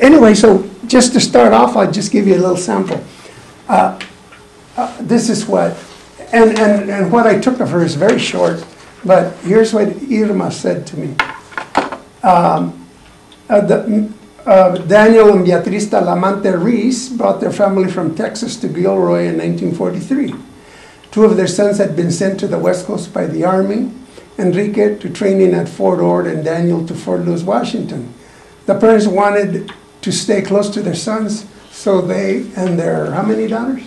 Anyway, so just to start off, I'll just give you a little sample. Uh, uh, This is what, and, and, and what I took of her is very short, but here's what Irma said to me. Um, uh, the- uh, Daniel and Beatriz Talamante Reese brought their family from Texas to Gilroy in 1943. Two of their sons had been sent to the West Coast by the Army, Enrique to training at Fort Ord and Daniel to Fort Lewis, Washington. The parents wanted to stay close to their sons, so they and their, how many daughters?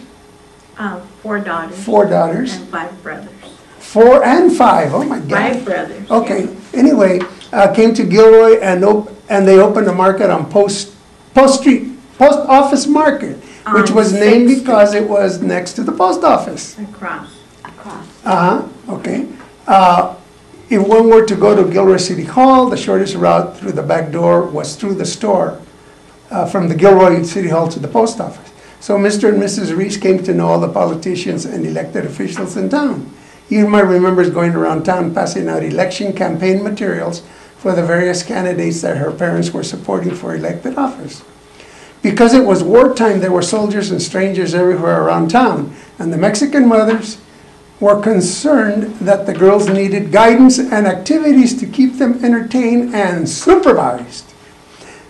Uh, four daughters. Four daughters. And five brothers. Four and five, oh my God. Five brothers. Okay, anyway, uh, came to Gilroy and op, and they opened a market on Post, Post Street, Post Office Market, which was named because it was next to the post office. Across. Across. Uh-huh, okay. Uh, If one were to go to Gilroy City Hall, the shortest route through the back door was through the store, uh, from the Gilroy City Hall to the post office. So Mr. and Mrs. Reese came to know all the politicians and elected officials in town. You might remember going around town passing out election campaign materials for the various candidates that her parents were supporting for elected office. Because it was wartime, there were soldiers and strangers everywhere around town, and the Mexican mothers were concerned that the girls needed guidance and activities to keep them entertained and supervised.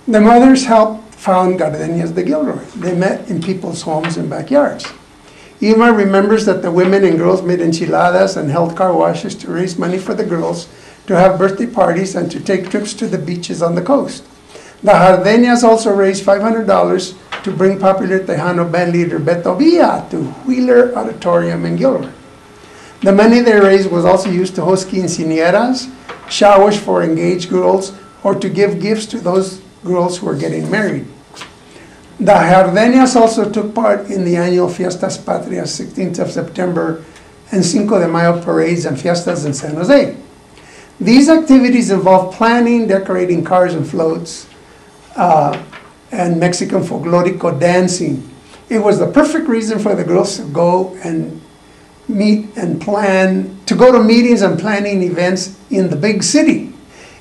The mothers helped found Gardenias de Gilroy. They met in people's homes and backyards. Irma remembers that the women and girls made enchiladas and held car washes to raise money for the girls, to have birthday parties, and to take trips to the beaches on the coast. The Jardenias also raised $500 to bring popular Tejano band leader Beto Villa to Wheeler Auditorium in Gilroy. The money they raised was also used to host quinceañeras, showers for engaged girls, or to give gifts to those girls who were getting married. The Jardenias also took part in the annual Fiestas Patrias, 16th of September, and Cinco de Mayo parades and fiestas in San Jose. These activities involve planning, decorating cars and floats, uh, and Mexican folklorico dancing. It was the perfect reason for the girls to go and meet and plan, to go to meetings and planning events in the big city.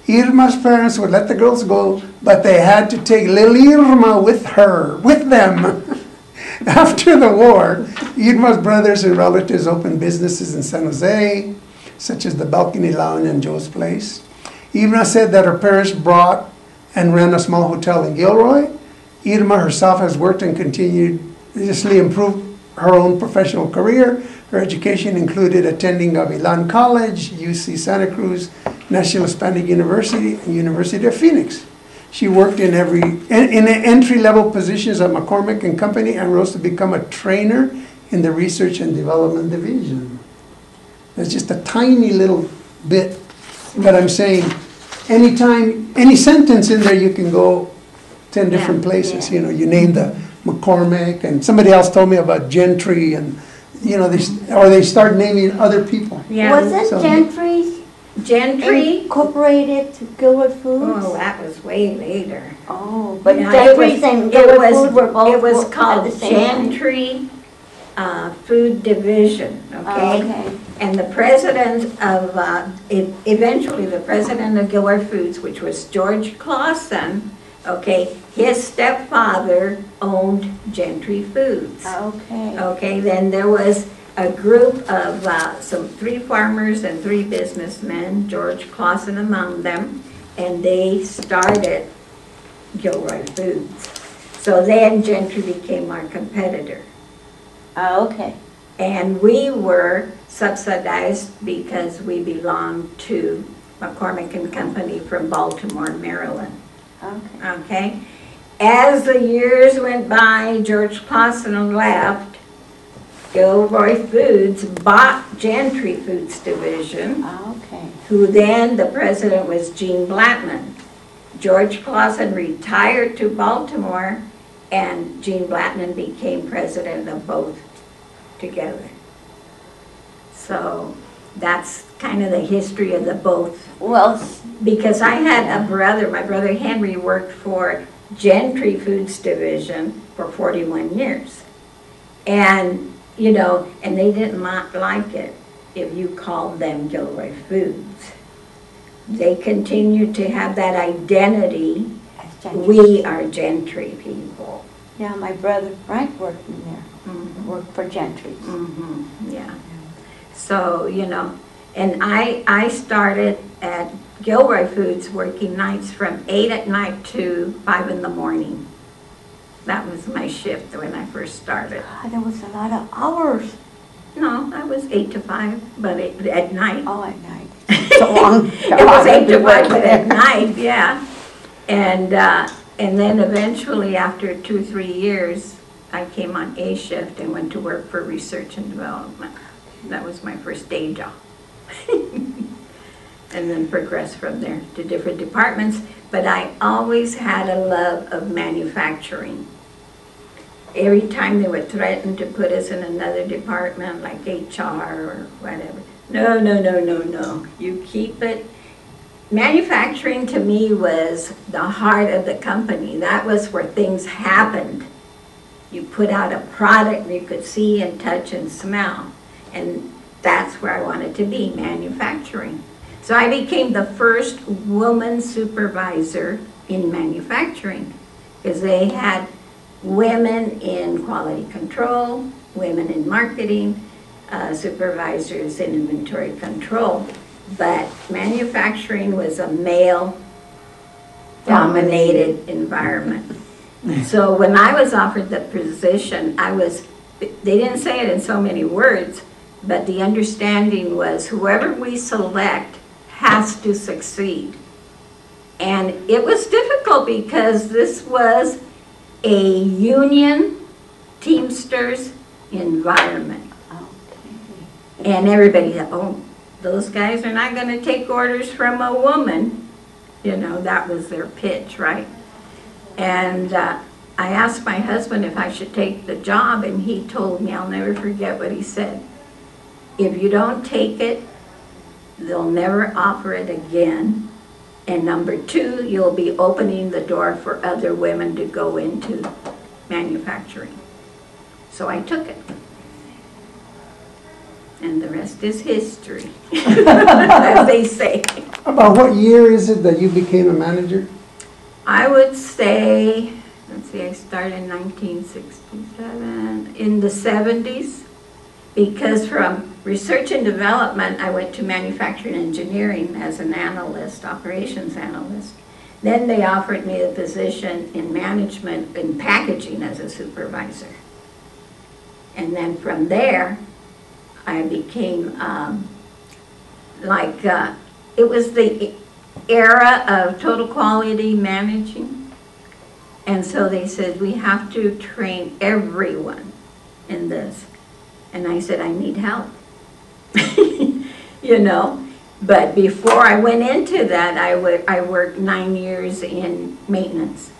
Irma's parents would let the girls go, but they had to take little Irma with her, with them. After the war, Irma's brothers and relatives opened businesses in San Jose, such as the Balcony Lounge and Joe's Place. Irma said that her parents brought and ran a small hotel in Gilroy. Irma herself has worked and continuously improved her own professional career. Her education included attending Gavilan College, UC Santa Cruz, National Hispanic University, and University of Phoenix. She worked in every, in, in entry-level positions at McCormick and Company and rose to become a trainer in the Research and Development Division. That's just a tiny little bit, but I'm saying, anytime, any sentence in there, you can go ten different Yeah, places, yeah. you know, you name the mm-hmm. McCormick, and somebody else told me about Gentry, and, you know, they, or they start naming other people. Yeah. Wasn't So- Gentry Gentry? incorporated to Foods? Oh, that was way later. Oh, but Yeah, it was- and it was- Foods were both It was at called the same time? Gentry uh, Food Division, Oh, okay? okay. And the president of, uh, e- eventually, the president of Gilroy Foods, which was George Clausen, okay, his stepfather owned Gentry Foods. Okay. Okay, then there was a group of, uh, some, three farmers and three businessmen, George Clausen among them, and they started Gilroy Foods. So then Gentry became our competitor. Oh, okay. And we were subsidized because we belonged to McCormick and Company from Baltimore, Maryland. Okay. Okay? As the years went by, George Clausen left, Gilroy Foods bought Gentry Foods Division, Okay. who then, the president was Gene Blattman. George Clausen retired to Baltimore, and Gene Blattman became president of both together. So that's kind of the history of the both Well, s- because I had a brother, my brother Henry worked for Gentry Foods Division for 41 years. And, you know, and they did not like it if you called them Gilroy Foods. They continued to have that identity. We are gentry people. Yeah, my brother Frank worked in there, Mhm. worked for Gentry. Mhm, yeah. So, you know, and I, I started at Gilroy Foods working nights from eight at night to five in the morning. That was my shift when I first started. God, there was a lot of hours. No, I was eight to five, but it, at night. Oh, at night. So long. It was eight to five, but at night, yeah. And, uh, and then eventually, after two, three years, I came on A shift and went to work for research and development. That was my first day job. And then progressed from there to different departments, but I always had a love of manufacturing. Every time they would threaten to put us in another department, like HR or whatever, no, no, no, no, no, you keep it. Manufacturing to me was the heart of the company, that was where things happened. You put out a product you could see and touch and smell, and that's where I wanted to be, manufacturing. So I became the first woman supervisor in manufacturing, because they had women in quality control, women in marketing, uh, supervisors in inventory control. But manufacturing was a male-dominated environment. So when I was offered the position, I was, they didn't say it in so many words, but the understanding was whoever we select has to succeed. And it was difficult because this was a union Teamsters environment. Okay. And everybody thought, oh, those guys are not gonna take orders from a woman. You know, that was their pitch, right? And uh, I asked my husband if I should take the job, and he told me, I'll never forget what he said. If you don't take it, they'll never offer it again. And number two, you'll be opening the door for other women to go into manufacturing. So I took it. And the rest is history, as they say. About what year is it that you became a manager? I would say, let's see, I started in 1967, in the 70s, because from research and development, I went to manufacturing engineering as an analyst, operations analyst. Then they offered me a position in management in packaging as a supervisor. And then from there, I became, um, like, uh, it was the era of total quality managing. And so they said, we have to train everyone in this. And I said, I need help. you know, but before I went into that, I I worked nine years in maintenance.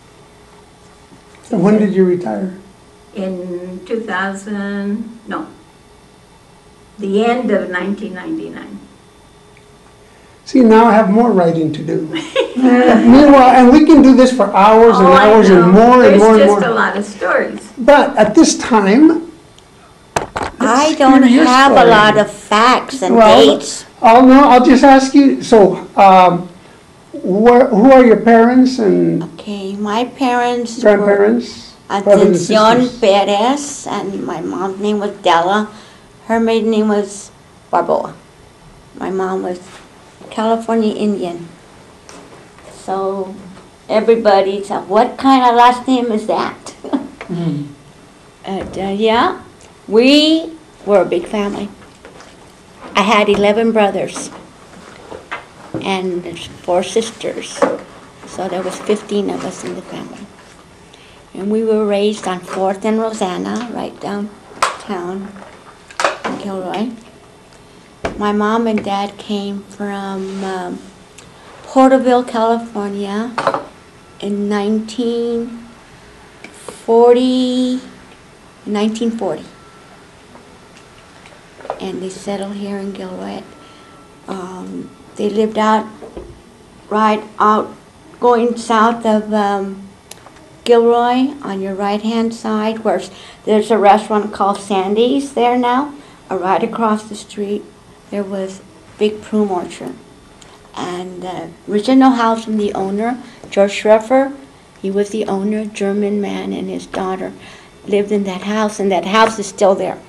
And when did you retire? In 2000, no, the end of 1999. See, now I have more writing to do. Meanwhile, and we can do this for hours and Oh, hours and more and more and more. There's just a lot of stories. But at this time, I don't your have a story. lot of facts and Well, dates. I'll know, I'll just ask you, so, um, where, who are your parents and Okay, my parents were grandparents? brothers and Ascension sisters? Perez, and my mom's name was Della. Her maiden name was Barboa. My mom was California Indian. So everybody said, what kind of last name is that? And, uh, yeah, we were a big family. I had 11 brothers and four sisters. So there was 15 of us in the family. And we were raised on Fourth and Rosanna, right downtown in Gilroy. My mom and dad came from um, Porterville, California in 1940, 1940. And they settled here in Gilroy. Um, they lived out, right out, going south of um, Gilroy on your right-hand side, where there's a restaurant called Sandy's there now. Uh, right across the street, there was Big Prune Orchard. And the original house from the owner, George Schreffer, He was the owner, German man, and his daughter lived in that house, and that house is still there.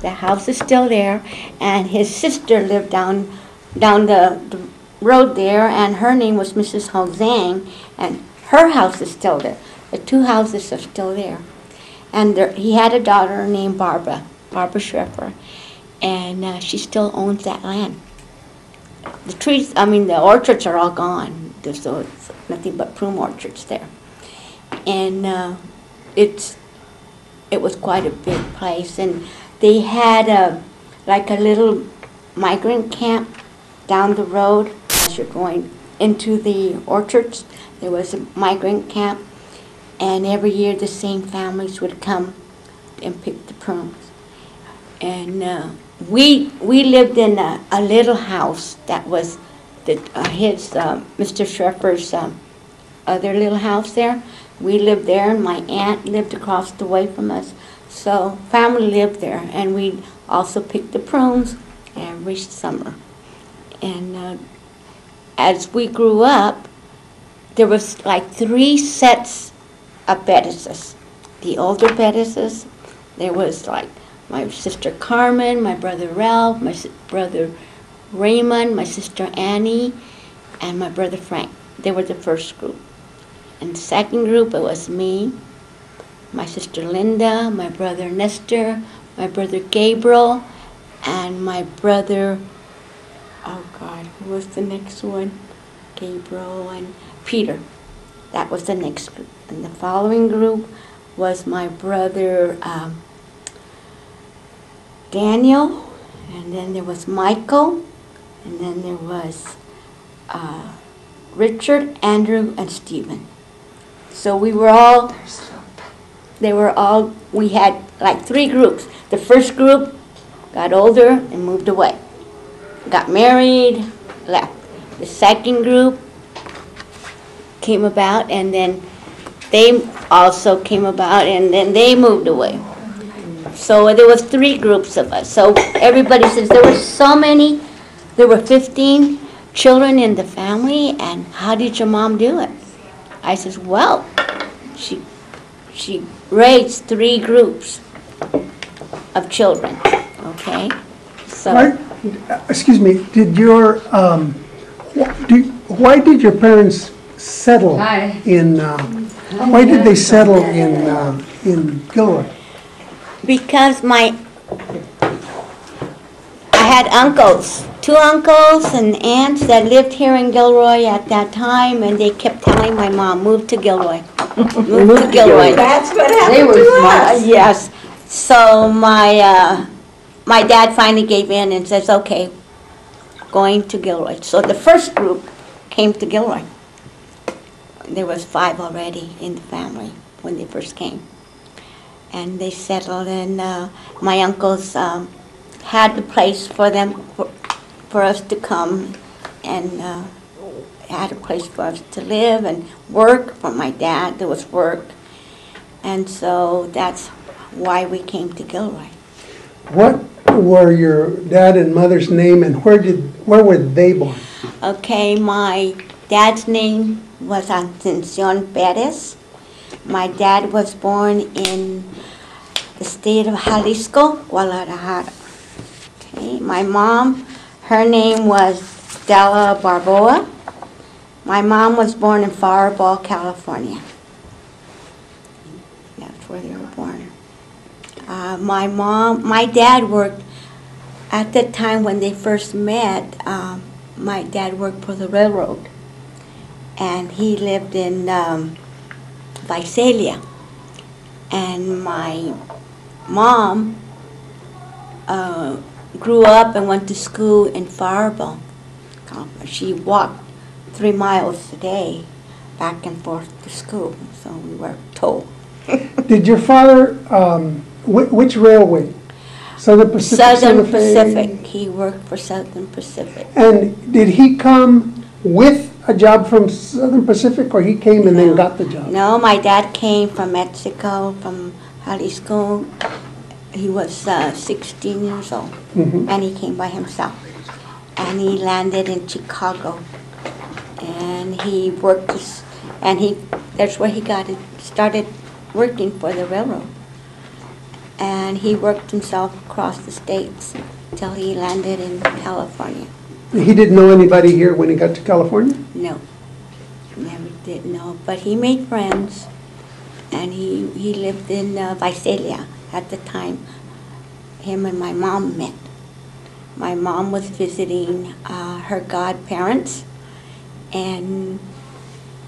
The house is still there, and his sister lived down down the, the road there, and her name was Mrs. Ho Zhang, and her house is still there. The two houses are still there. And there, he had a daughter named Barbara, Barbara Schrefer, and uh, she still owns that land. The trees, I mean, the orchards are all gone. There's so it's nothing but prune orchards there. And uh, it's it was quite a big place, and they had a like a little migrant camp down the road as you're going into the orchards. There was a migrant camp, and every year the same families would come and pick the prunes. And uh, we we lived in a, a little house that was the, uh, his uh, Mr. Schrefer's um, other little house there. We lived there, and my aunt lived across the way from us. So family lived there, and we also picked the prunes every summer. And uh, as we grew up, there was like three sets of Bettises. The older Bettises, there was like my sister Carmen, my brother Ralph, my brother Raymond, my sister Annie, and my brother Frank. They were the first group. And the second group, it was me, my sister Linda, my brother Nestor, my brother Gabriel, and my brother, oh God, who was the next one? Gabriel and Peter. That was the next group. And the following group was my brother um, Daniel, and then there was Michael, and then there was uh, Richard, Andrew, and Stephen. So we were all, they were all, we had like three groups. The first group got older and moved away, got married, left. The second group came about, and then they also came about, and then they moved away. So there was three groups of us. So everybody says there were so many, there were 15 children in the family, and how did your mom do it? I says, well, she she raised three groups of children. Okay, so Why, uh, excuse me, did your, um, wh- do, why did your parents settle Hi. in, uh, why did they settle in, uh, in Gilroy? because my I had uncles, two uncles and aunts that lived here in Gilroy at that time, and they kept telling my mom, "Move to Gilroy, move to Gilroy." That's what They happened were to smart. Us. yes. So my uh, my dad finally gave in and says, "Okay, going to Gilroy." So the first group came to Gilroy. There was five already in the family when they first came, and they settled. And uh, my uncles um, had the place for them for, for us to come, and uh, had a place for us to live and work. For my dad, there was work. And so that's why we came to Gilroy. What were your dad and mother's name and where did, where were they born? Okay, my dad's name was Ascension Perez. My dad was born in the state of Jalisco, Guadalajara. Okay, my mom, her name was Della Barboa. My mom was born in Fireball, California. That's where they were born. Uh, my mom, my dad worked at the time when they first met. Um, my dad worked for the railroad, and he lived in um, Visalia. And my mom uh, grew up and went to school in Fireball. She walked three miles a day back and forth to school, so we were told. Did your father, um, whi- which railway? Southern Pacific? Southern? Pacific. He worked for Southern Pacific. And did he come with a job from Southern Pacific or he came and then got the job? No, my dad came from Mexico, from Jalisco. He was uh, 16 years old, Mhm. and he came by himself. And he landed in Chicago, and he worked, his, and he that's where he got it, started working for the railroad. And he worked himself across the states till he landed in California. He didn't know anybody here when he got to California? No, never did know. But he made friends, and he, he lived in uh, Visalia at the time. Him and my mom met. My mom was visiting uh, her godparents, and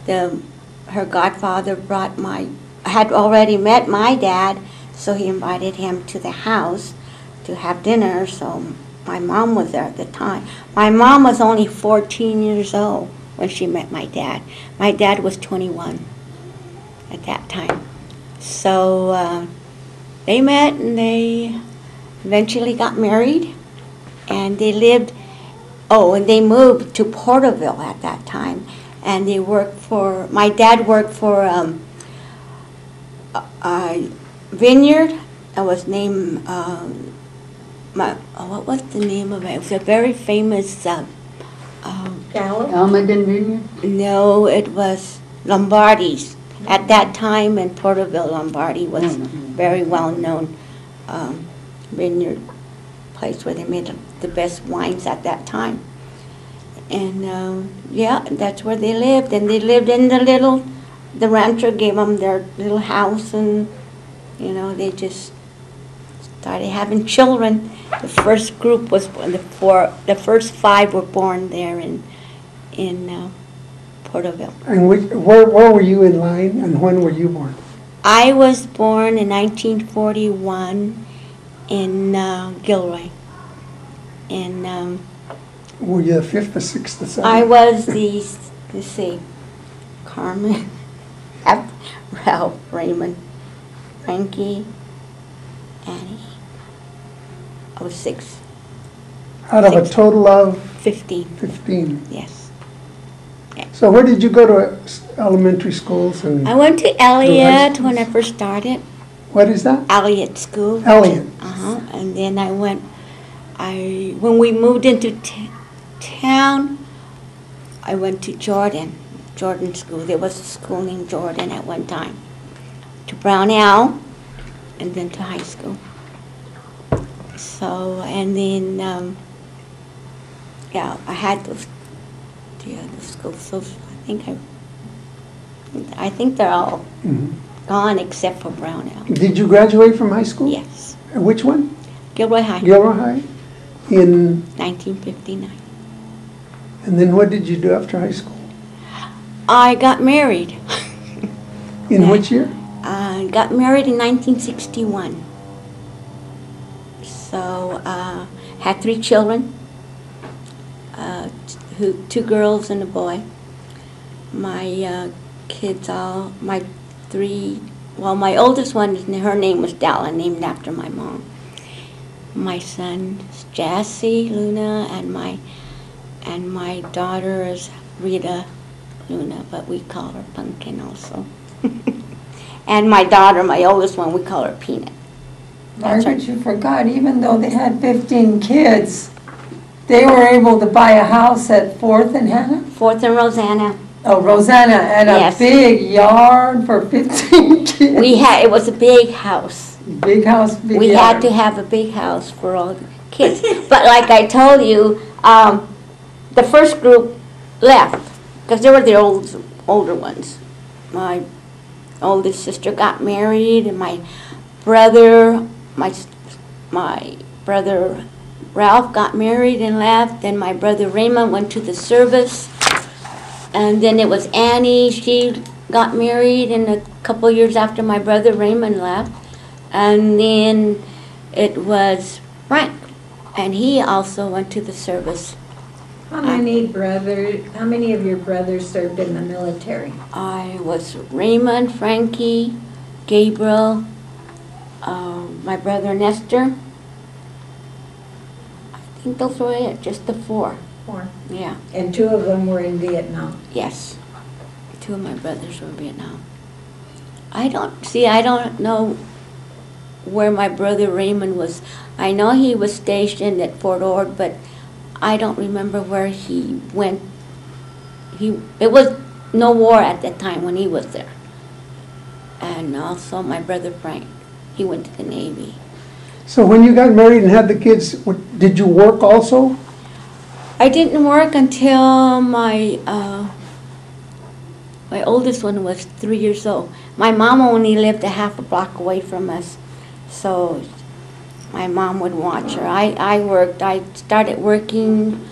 the her godfather brought my had already met my dad, so he invited him to the house to have dinner. So my mom was there at the time. My mom was only 14 years old when she met my dad. My dad was 21 at that time. So uh, they met and they eventually got married and they lived, oh, and they moved to Porterville at that time. And they worked for, my dad worked for um, a, a vineyard that was named, um, my, oh, what was the name of it? It was a very famous, uh, um, Gallo? Almaden Vineyard? no, it was Lombardi's. At that time in Porterville, Lombardi was Mhm. very well-known um, vineyard place where they made the best wines at that time. And um, yeah, that's where they lived. And they lived in the little, the rancher gave them their little house, and you know they just started having children. The first group was the four. The first five were born there in in uh, Porterville. And which, where, where were you in line and when were you born? I was born in 1941 in uh, Gilroy. And um, Were you the fifth, the sixth, the seventh? I was the, let's see, Carmen, Ralph, Raymond, Frankie, Annie. I was six, Out of a total of? 15, 15. yes. So where did you go to elementary schools and I went to Elliott when I first started, what is that? Elliott School. Elliott. Uh-huh, and then I went, I, when we moved into t- town, I went to Jordan, Jordan School. There was a school in Jordan at one time. To Brownell, and then to high school. So, and then, um, yeah, I had those, the other schools, so I think I, I think they're all Mhm. Gone except for Brownell. Did you graduate from high school? Yes, Uh, Which one? Gilroy High. Gilroy High? In, 1959. and then what did you do after high school? I got married. In Yeah. which year? I got married in 1961. So, uh, had three children, uh, who, two girls and a boy. My uh, kids all, my three, well, my oldest one, her name was Della, named after my mom. My son is Jassy Luna, and my and my daughter is Rita Luna, but we call her Pumpkin also. and my daughter, my oldest one, we call her Peanut. That's Margaret, you forgot, even though they had 15 kids, they were able to buy a house at Fourth and Hannah? Fourth and Rosanna. Oh, Rosanna, and a Yes. big yard for 15 kids. We had it was a big house. Big house, big yard. We had to have a big house for all the kids. but like I told you, um, the first group left because they were the old older ones. My oldest sister got married, and my brother, my s- my brother Ralph got married and left. Then my brother Raymond went to the service, and then it was Annie. She got married, and a couple years after my brother Raymond left, and then it was Frank, and he also went to the service. How many brothers, how many of your brothers served in the military? I was Raymond, Frankie, Gabriel, uh, my brother Nestor. I think those were it, just the four. Four. Yeah, And two of them were in Vietnam. yes. Two of my brothers were in Vietnam. I don't, see, I don't know where my brother Raymond was. I know he was stationed at Fort Ord, but I don't remember where he went. He, it was no war at that time when he was there. and also my brother Frank. He went to the Navy. So when you got married and had the kids, what- did you work also? I didn't work until my uh, my oldest one was three years old. My mom only lived a half a block away from us, so my mom would watch her. I, I worked. I started working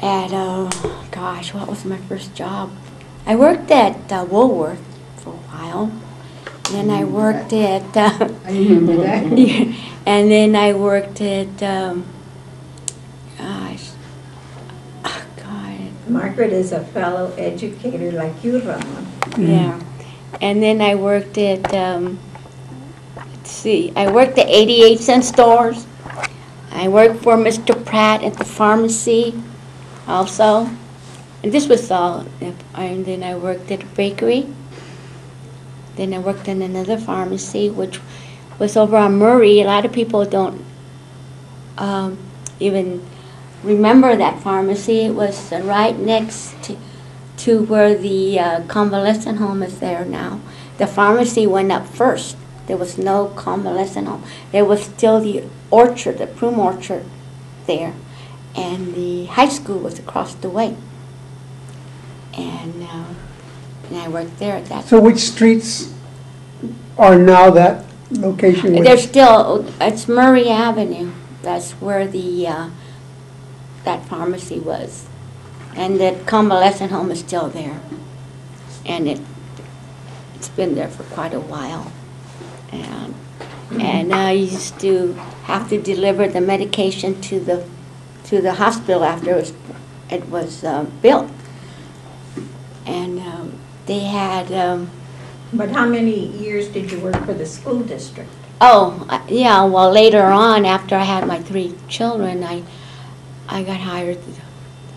at uh, gosh, what was my first job? I worked at uh, Woolworth for a while. Then I worked at uh, I remember that. and then I worked at um, gosh, oh, God, Margaret is a fellow educator like you, Ramon. yeah. And then I worked at um, let's see, I worked at 88 cent stores. I worked for Mr. Pratt at the pharmacy, also. And this was all. And then I worked at a bakery. Then I worked in another pharmacy, which was over on Murray. A lot of people don't um, even remember that pharmacy. It was uh, right next to, to where the uh, convalescent home is there now. The pharmacy went up first. There was no convalescent home. There was still the orchard, the prune orchard there. And the high school was across the way. And, uh, and I worked there at that So which streets are now that location? There's still, it's Murray Avenue. That's where the, uh, that pharmacy was. And the convalescent home is still there. And it, it's been there for quite a while. And, and I used to have to deliver the medication to the, to the hospital after it was, it was uh, built. And um, they had, um, But how many years did you work for the school district? Oh, uh, yeah, well, later on, after I had my three children, I, I got hired,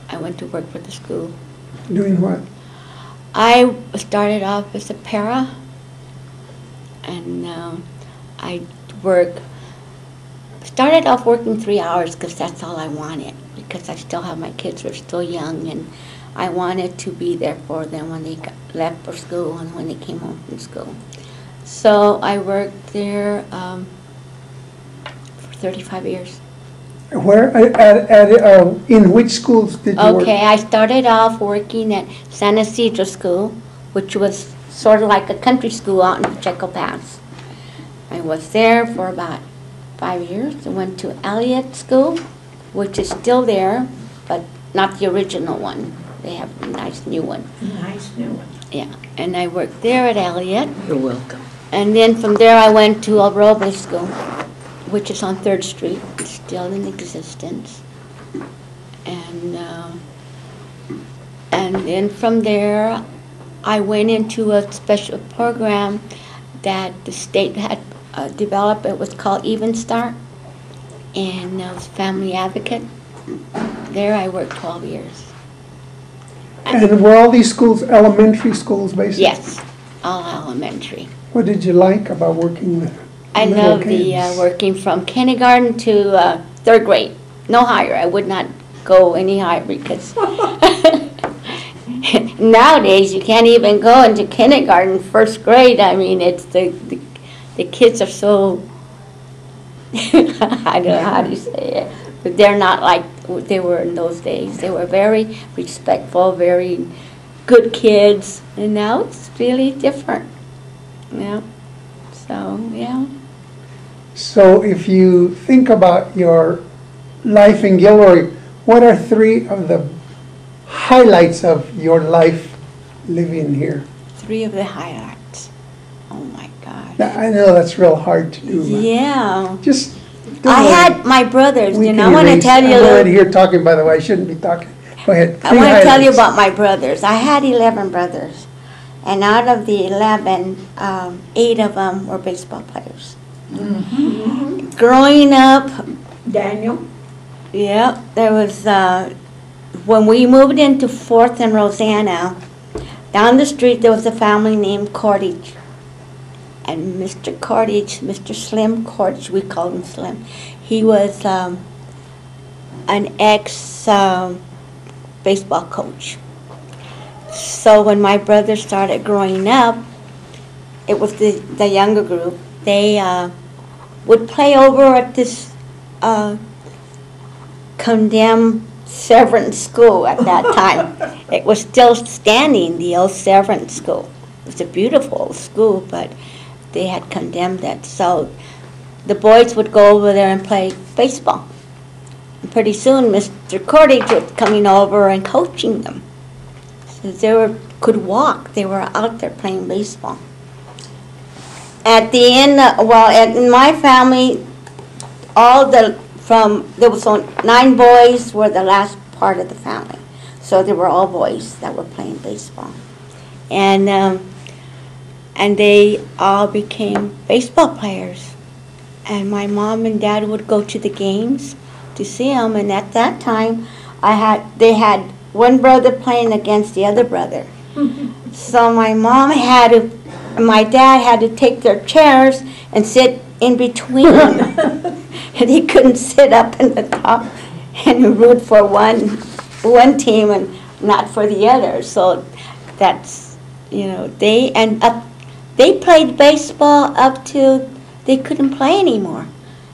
I went to work for the school. Doing what? I started off as a para, and um, I work, started off working three hours because that's all I wanted, because I still have my kids who are still young, and I wanted to be there for them when they got, left for school and when they came home from school. So I worked there um, for 35 years. Where, at, at, uh, uh, uh um, in which schools did you work? Okay, I started off working at San Isidro School, which was sort of like a country school out in Pacheco Pass. I was there for about five years. I went to Elliott School, which is still there, but not the original one. They have a nice new one. Nice new one. Yeah, and I worked there at Elliott. You're welcome. And then from there, I went to El Roble School, which is on Third Street, still in existence. And, uh, and then from there, I went into a special program that the state had uh, developed. It was called Even Start, and I was family advocate. There, I worked 12 years. And were all these schools elementary schools, basically? Yes, all elementary. What did you like about working with I little love the uh, kids? working from kindergarten to uh, third grade. No higher. I would not go any higher because nowadays you can't even go into kindergarten, first grade. I mean, it's the the, the kids are so I don't know how to say it, but they're not like they were in those days. They were very respectful, very good kids, and now it's really different. Yeah. So yeah. So if you think about your life in Gilroy, what are three of the highlights of your life living here? Three of the highlights. Oh my God. I know that's real hard to do, Yeah. just. I worry. had my brothers, We you know, I want to tell you I'm already here talking, by the way, I shouldn't be talking. Go ahead. I want to tell you about my brothers. I had 11 brothers. And out of the 11, um, eight of them were baseball players. Growing up, Daniel? Yeah, there was, uh, when we moved into Fourth and Rosanna, down the street there was a family named Cordage. And Mr. Cordage, Mr. Slim Cordage, we called him Slim, he was um, an ex um, baseball coach. So when my brother started growing up, it was the, the younger group, they uh, would play over at this uh, condemned Severance School at that time. It was still standing, the old Severance School. It was a beautiful school, but they had condemned it. So the boys would go over there and play baseball. And pretty soon, Mr. Cordage was coming over and coaching them. So they were, could walk, they were out there playing baseball. At the end, uh, well, at- in my family, all the, from, there was on- nine boys were the last part of the family. So they were all boys that were playing baseball. And, um, and they all became baseball players. And my mom and dad would go to the games to see them. And at that time, I had, they had one brother playing against the other brother. So my mom had to, my dad had to take their chairs and sit in between. And he couldn't sit up in the top and root for one, one team and not for the other. So that's, you know, they, and up, they played baseball up to, they couldn't play anymore.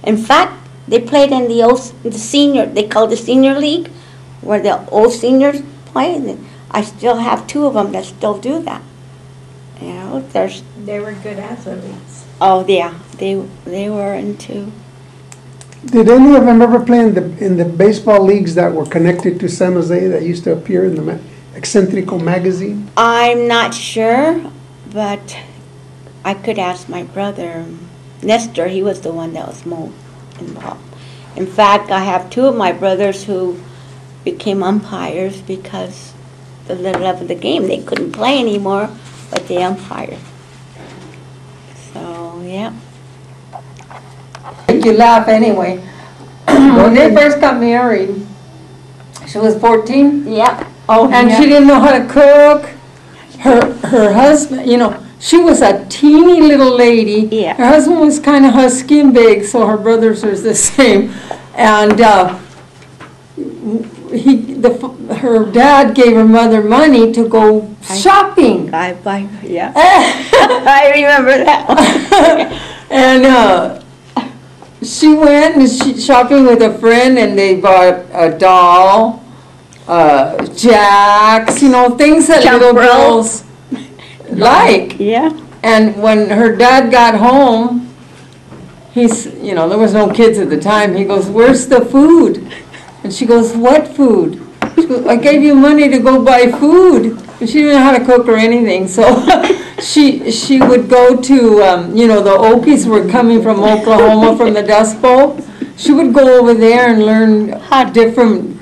In fact, they played in the old, the senior, they called the senior league, where the old seniors play. And I still have two of them that still do that. You know, there's, They were good athletes. oh, yeah, they, they were into, Did any of them ever play in the, in the baseball leagues that were connected to San Jose that used to appear in the ma- Excéntrico magazine? I'm not sure, but I could ask my brother. Nestor, he was the one that was more involved. In fact, I have two of my brothers who became umpires because of the level of the game, they couldn't play anymore, but they umpired. So, yeah. Make you laugh anyway. When they first got married, she was fourteen, Yep. Oh, and she didn't know how to cook. Her, her husband, you know, she was a teeny little lady. Yeah. Her husband was kind of husky and big, so her brothers was the same. And, uh, he, the, her dad gave her mother money to go shopping. Bye, bye, yeah. I remember that one. And uh, she went and she shopping with a friend, and they bought a doll, uh, jacks, you know, things that Jump little girls like. Yeah. And when her dad got home, he's, you know, there was no kids at the time. He goes, "Where's the food?" And she goes, "What food?" She goes, "I gave you money to go buy food." And she didn't know how to cook or anything, so she she would go to, um, you know, the Okies were coming from Oklahoma from the Dust Bowl. She would go over there and learn how different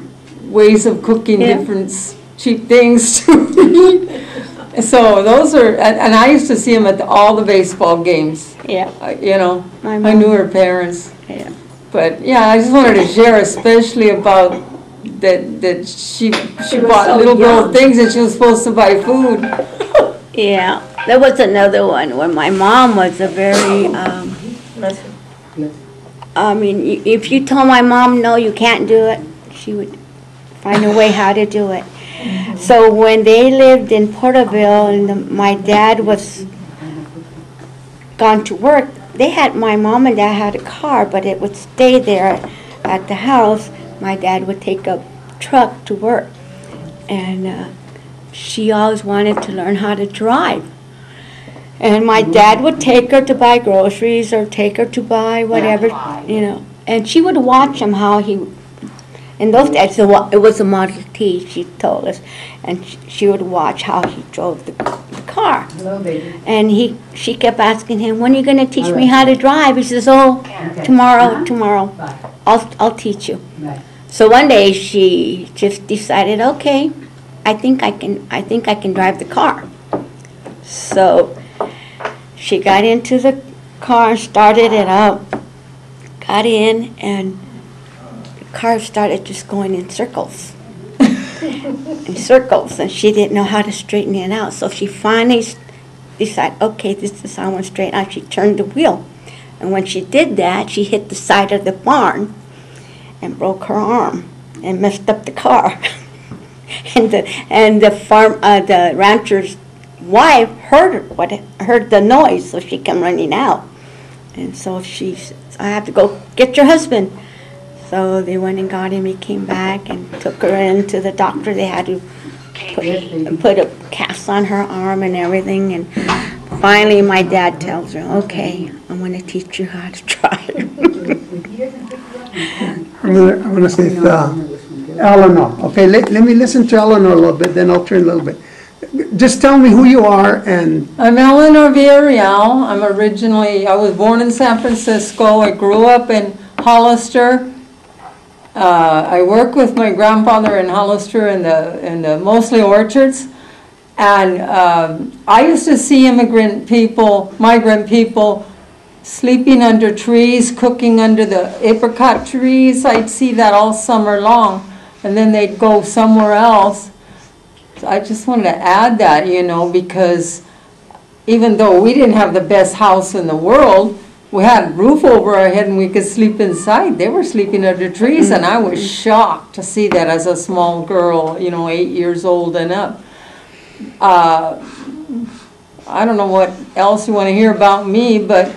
ways of cooking Yeah. different s- cheap things to eat. So those are, and and I used to see them at the- all the baseball games, Yeah. uh, you know. My I mom- knew her parents. Yeah. But, yeah, I just wanted to share especially about that, that she, she bought so little girl things and she was supposed to buy food. Yeah, there was another one where my mom was a very, um, I mean, if you told my mom, no, you can't do it, she would find a way how to do it. So when they lived in Porterville and the- my dad was gone to work, they had, my mom and dad had a car, but it would stay there at the house. My dad would take a truck to work. And uh, she always wanted to learn how to drive. And my dad would take her to buy groceries or take her to buy whatever, you know. And she would watch him how he, in those days, it it was a Model T, she told us. And sh- she would watch how he drove the, the car. Hello, baby. And he, she kept asking him, when are you gonna teach me how to drive? He says, oh, tomorrow, uh-huh. tomorrow, Bye. I'll, I'll teach you. Bye. So one day she just decided, okay, I think I can, I think I can drive the car. So she got into the car, started it up, got in, and the car started just going in circles. in circles, and she didn't know how to straighten it out. So she finally decided, okay, this is how I want to straighten out. She turned the wheel. And when she did that, she hit the side of the barn and broke her arm and messed up the car. and the and the farm uh, the ranchers wife heard what heard the noise, so she came running out. And so she, I have to go get your husband. So they went and got him. He came back and took her in to the doctor. They had to put, put a cast on her arm and everything. And finally, my dad tells her, "Okay, I'm going to teach you how to drive." I'm gonna, I'm gonna say, uh, Eleanor, okay, let, let me listen to Eleanor a little bit, then I'll turn a little bit. Just tell me who you are and, I'm Eleanor Villarreal. I'm originally, I was born in San Francisco. I grew up in Hollister. Uh, I worked with my grandfather in Hollister in the, in the mostly orchards. And um, I used to see immigrant people, migrant people sleeping under trees, cooking under the apricot trees. I'd see that all summer long. And then they'd go somewhere else. I just wanted to add that, you know, because even though we didn't have the best house in the world, we had a roof over our head and we could sleep inside. They were sleeping under trees, and I was shocked to see that as a small girl, you know, eight years old and up. Uh, I don't know what else you want to hear about me, but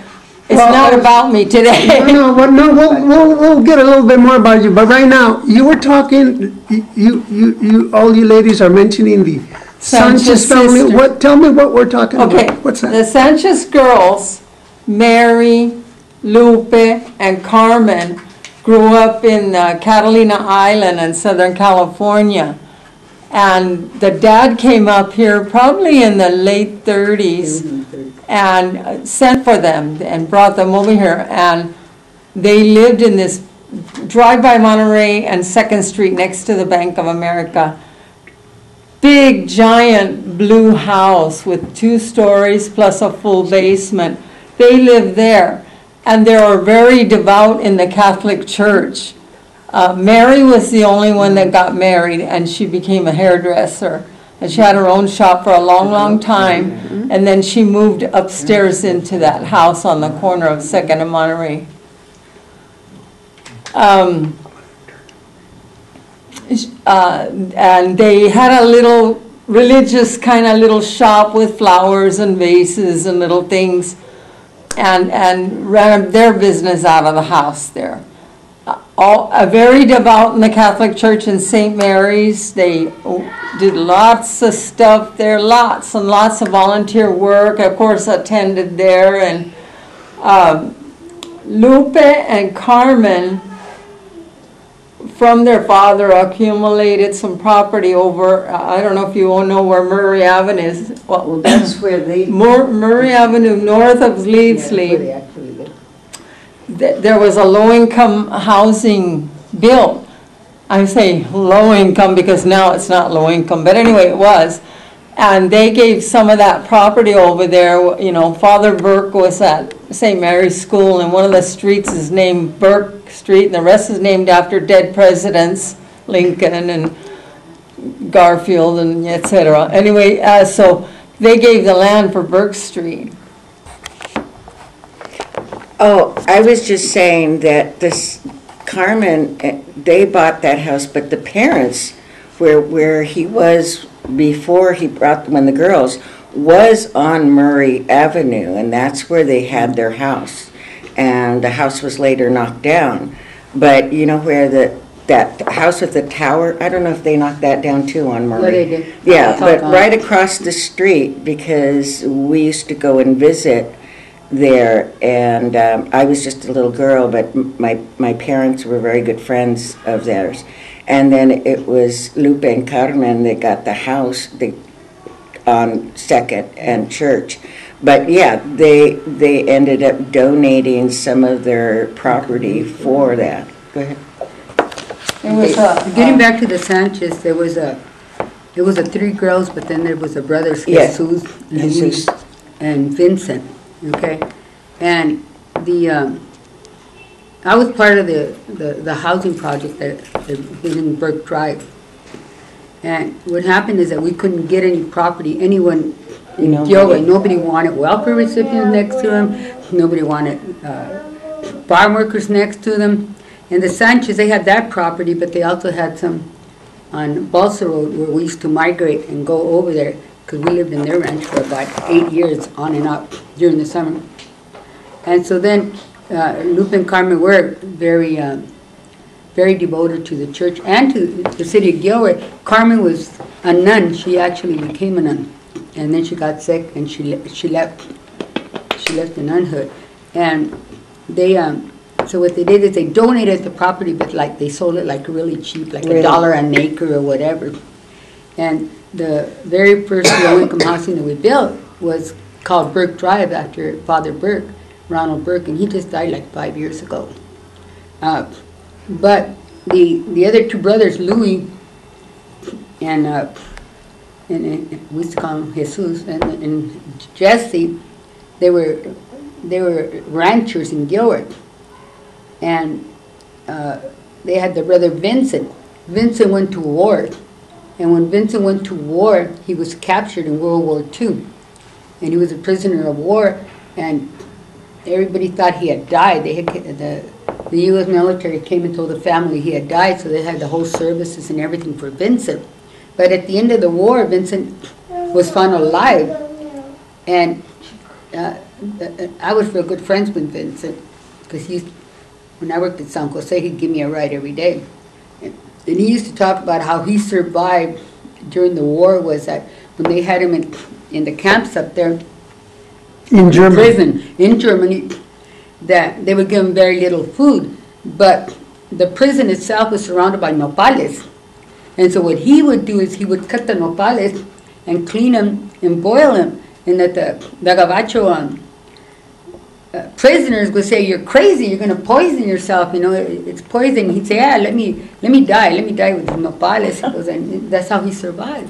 it's Well, not about me today. no, but no, we'll, we'll, we'll get a little bit more about you, but right now, you were talking, you, you, you, all you ladies are mentioning the Sanchez Sanchez family. sister. What, tell me what we're talking about. Okay. What's the that? Sanchez girls, Mary, Lupe, and Carmen, grew up in uh, Catalina Island in Southern California. And the dad came up here probably in the late 30s and uh, sent for them and brought them over here. And they lived in this drive-by Monterey and Second Street next to the Bank of America big giant blue house with two stories plus a full basement. They lived there, and they were very devout in the Catholic Church. Uh, Mary was the only one that got married, and she became a hairdresser. And she had her own shop for a long, long time, and then she moved upstairs into that house on the corner of Second and Monterey. Um, uh, and they had a little religious kind of little shop with flowers and vases and little things and, and ran their business out of the house there. Uh, All, very devout in the Catholic Church in St. Mary's. They did lots of stuff there, lots and lots of volunteer work. Of course, attended there and um, Lupe and Carmen from their father accumulated some property over, uh, I don't know if you all know where Murray Avenue is. Well, Well, that's where they. Mur- Murray Avenue, north of yeah, where they Leavesley, actually live. th- there was a low-income housing built. I say low-income because now it's not low-income, but anyway, it was. And they gave some of that property over there, you know, Father Burke was at St. Mary's School, and one of the streets is named Burke Street, and the rest is named after dead presidents, Lincoln and Garfield and et cetera. Anyway, uh, so they gave the land for Burke Street. Oh, I was just saying that this Carmen, eh, they bought that house, but the parents, where, where he was before he brought them and the girls, was on Murray Avenue, and that's where they had their house. And the house was later knocked down. But you know where the, that house with the tower, I don't know if they knocked that down too on Murray. they did. Yeah, but right across the street, because we used to go and visit there, and um, I was just a little girl, but my, my parents were very good friends of theirs. And then it was Lupe and Carmen that got the house they, on Second and Church. But yeah, they, they ended up donating some of their property for that. Go ahead. It was a. Getting back to the Sanchez, there was a, it was a three girls, but then there was a brothers, Yeah. Jesus, Jesus. Luis, and Vincent, okay? And the, um, I was part of the, the, the housing project that, that been in Burke Drive. And what happened is that we couldn't get any property, anyone in Nobody. Yoga, nobody wanted welfare recipients next to them, nobody wanted, uh, farm workers next to them. And the Sanchez, they had that property, but they also had some on Bolsa Road where we used to migrate and go over there. because we lived in their ranch for about eight years, on and off, during the summer. And so then, uh, Lupe and Carmen were very, um, very devoted to the church and to the city of Gilroy. Carmen was a nun, she actually became a nun. And then she got sick and she, le- she left, she left the nunhood. And they, um, so what they did is they donated the property, but like, they sold it like really cheap, like a Really? dollar an acre or whatever. And the very first low-income housing that we built was called Burke Drive after Father Burke, Ronald Burke, and he just died like five years ago. Uh, But the, the other two brothers, Louis and, uh, and, and we used to call him Jesus, and, and Jesse, they were, they were ranchers in Gilbert, And uh, they had the brother Vincent. Vincent went to war. And when Vincent went to war, he was captured in World War II. And he was a prisoner of war. And everybody thought he had died. They had, the, the U.S. military came and told the family he had died, so they had the whole services and everything for Vincent. But at the end of the war, Vincent was found alive. And uh, I was real good friends with Vincent, because he when I worked at San Jose, he'd give me a ride every day. And and he used to talk about how he survived during the war was that when they had him in, in the camps up there, In Germany. prison in Germany, that they would give him very little food, but the prison itself was surrounded by nopales. And so what he would do is he would cut the nopales and clean them and boil them, and that the, the gabacho um, uh, prisoners would say, "You're crazy. You're going to poison yourself. You know, it- it's poison." He'd say, "Yeah, let me let me die. Let me die with the nopales." He goes, and that's how he survived.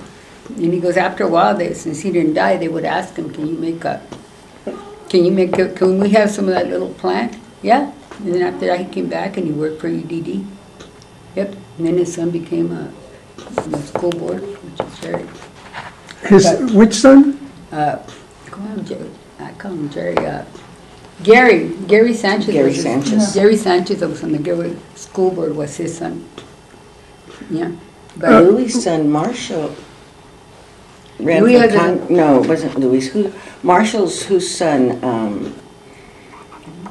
And he goes, after a while, they, since he didn't die, they would ask him, "Can you make a can you make, a- can we have some of that little plant? Yeah. And then after that, he came back and he worked for EDD. Yep. And then his son became a, on the school board, which is very, His, which son? uh, I call him Jerry, I call him Jerry, uh, Gary, Gary Sanchez. Gary was his- Sanchez. Gary Sanchez that was on the Gilroy School Board was his son. Yeah. But Uh, Louis' son, Marshall, ran Louis for has a- Con, no, it wasn't Louis, who, Marshall's, whose son, um,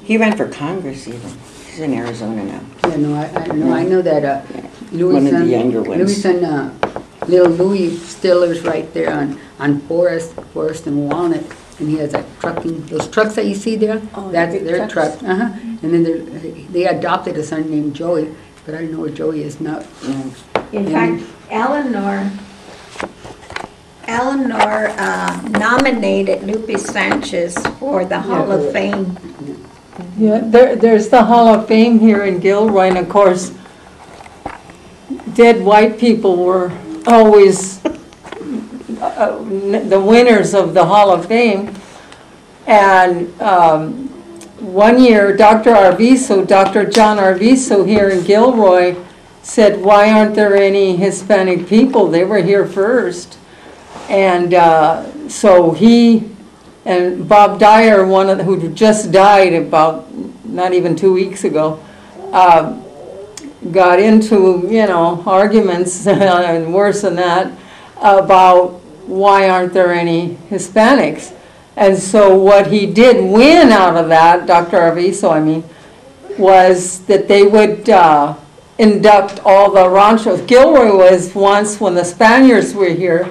he ran for Congress even. He's in Arizona now. Yeah, no, I, I know, I know that, uh, Louis' One of the younger ones. Louis' son, uh, little Louis still lives right there on, on Forest, Forest and Walnut, and he has a trucking, those trucks that you see there, Oh, the that's big their trucks. truck, uh-huh. And then they, they adopted a son named Joey, but I don't know where Joey is now. Yeah. In Yeah. fact, Eleanor, Eleanor uh, nominated Lupe Sanchez for the Hall of Fame. Yeah, there, there's the Hall of Fame here in Gilroy, and of course, dead white people were always uh, the winners of the Hall of Fame. And um, one year, Dr. Arvizo, Dr. John Arvizo here in Gilroy said, why aren't there any Hispanic people? They were here first. And uh, so he and Bob Dyer, one of the, who just died about not even two weeks ago, uh, got into you know arguments and worse than that about why aren't there any Hispanics. And so what he did win out of that, Dr. Arvizo, I mean, was that they would uh, induct all the ranchos. Gilroy was once, when the Spaniards were here,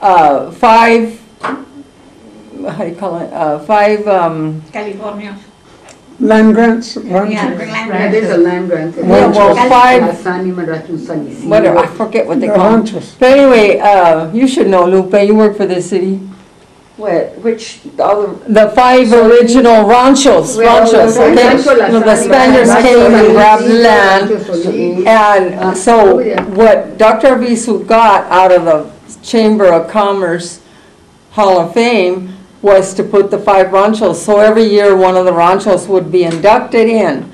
uh, five, how do you call it, uh, five, um, California. Land grants? Yeah, ranches? Yeah, there's a land grant. Yeah, well, five- La San Nimerato and San Isidro. whatever, I forget what they The call them. ranchos. But anyway, uh, you should know, Lupe, you work for the city. What, which, all the, The five original ranchos, Well, ranchos, the okay? Rancho La You know, The San- Spaniards Rancho came La and grabbed Isidro, land. Rancho Solis. And so what Dr. Arvizu got out of the Chamber of Commerce Hall of Fame was to put the five ranchos. So every year, one of the ranchos would be inducted in.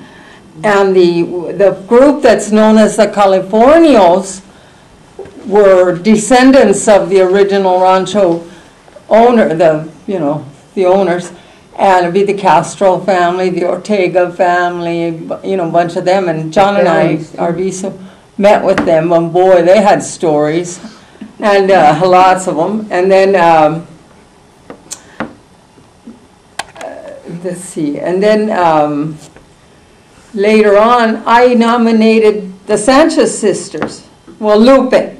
And the, the group that's known as the Californios were descendants of the original rancho owner, the, you know, the owners. And it'd be the Castro family, the Ortega family, you know, a bunch of them. And John and I, yeah. Met with them, and boy, they had stories. and uh, lots of them. And then, um, uh, let's see, and then um, later on, I nominated the Sanchez sisters. Well, Lupe,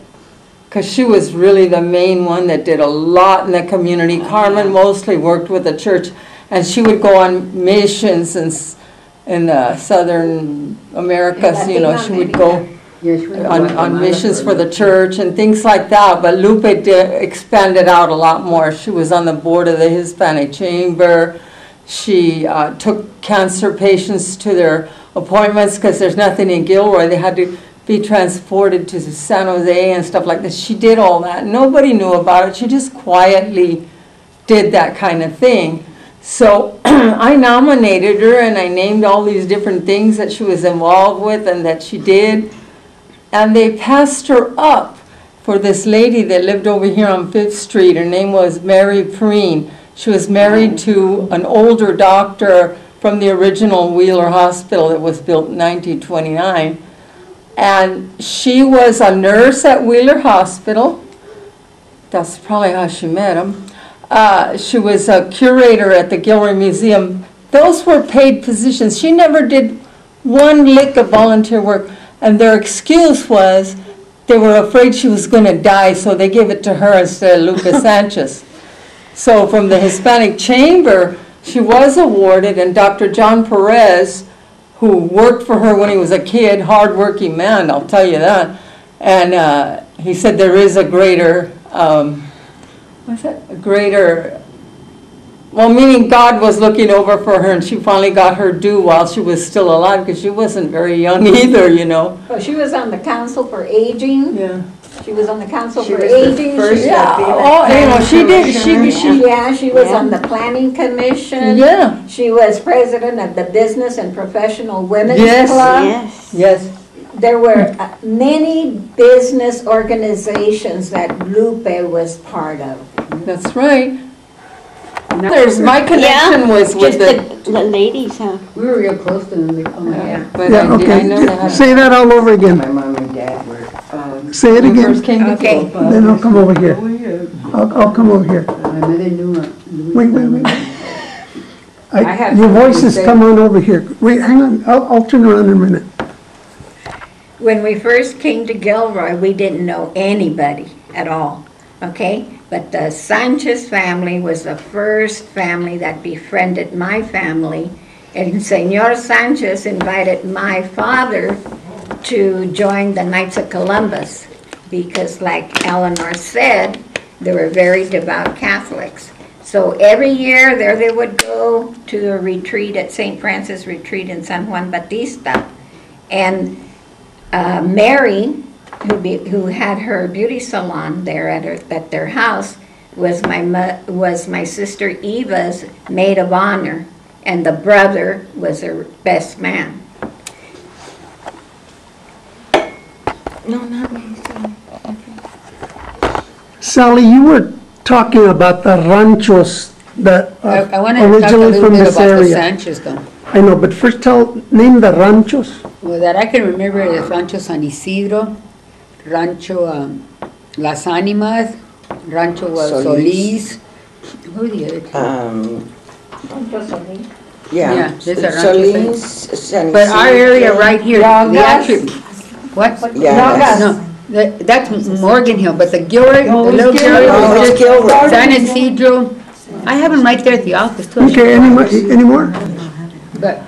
because she was really the main one that did a lot in the community. Carmen mostly worked with the church, and she would go on missions in, in the southern Americas, you know, she would go on, on missions for the church and things like that, but Lupe expanded out a lot more. She was on the board of the Hispanic Chamber. She uh, took cancer patients to their appointments because there's nothing in Gilroy. They had to be transported to San Jose and stuff like this. She did all that. Nobody knew about it. She just quietly did that kind of thing. So I nominated her and I named all these different things that she was involved with and that she did. And they passed her up for this lady that lived over here on Fifth Street. Her name was Mary Preen. She was married to an older doctor from the original Wheeler Hospital that was built in 1929. And she was a nurse at Wheeler Hospital. That's probably how she met him. Uh, she was a curator at the Gilroy Museum. Those were paid positions. She never did one lick of volunteer work. And their excuse was they were afraid she was going to die, so they gave it to her instead of Lupe Sanchez. So from the Hispanic Chamber, she was awarded, and Dr. John Perez, who worked for her when he was a kid, hardworking man, I'll tell you that. And uh, he said there is a greater, um, what's that, a greater, well, meaning God was looking over for her and she finally got her due while she was still alive because she wasn't very young either, you know. Well, she was on the Council for Aging. Yeah. She was on the Council She for was the Aging. first She- of the- Oh, you know, she did, she, she, Yeah, she was on the Planning Commission. yeah, She was president of the Business and Professional Women's Yes. Club. Yes. yes. There were uh, many business organizations that Lupe was part of. That's right. Now There's, my connection Yeah, was with Just the. the, the ladies, huh? We were real close to them, oh my God. But Yeah, I did, I know okay, that. say that all over again. My mom and dad were, um, Say it When we again, first came to Okay. Philippa. then I'll come over here. I'll, I'll come over here. My mother knew. uh, Wait, wait, wait. I I, have your something to voices say. come on over here. Wait, hang on, I'll, I'll turn around in a minute. When we first came to Gilroy, we didn't know anybody at all, okay? But the Sanchez family was the first family that befriended my family. And Senor Sanchez invited my father to join the Knights of Columbus because like Eleanor said, they were very devout Catholics. So every year, there they would go to a retreat at St. Francis Retreat in San Juan Bautista. And uh, Mary, who, be, who had her beauty salon there at, her, at their house, was my was my sister Eva's maid of honor, and the brother was her best man. No, not me. Sally, you were talking about the ranchos that I, I wanted to talk a originally little from bit this about the area. Sanchez though. I know, but first tell, name the ranchos. Well, that I can remember is Rancho San Isidro, Rancho um, Las Animas, Rancho uh, Solis. Solis. Who are the other two? um, Yeah, yeah. there's a rancho Solis, San But our area right here, the Llagas. actual, what? Llagas. No, that, that's Morgan Hill, but the Gilroy, the little Gilroy. Gilroy. Oh, it's Gilroy. San Isidro, I have them right there at the office too. Okay, any more, any more? But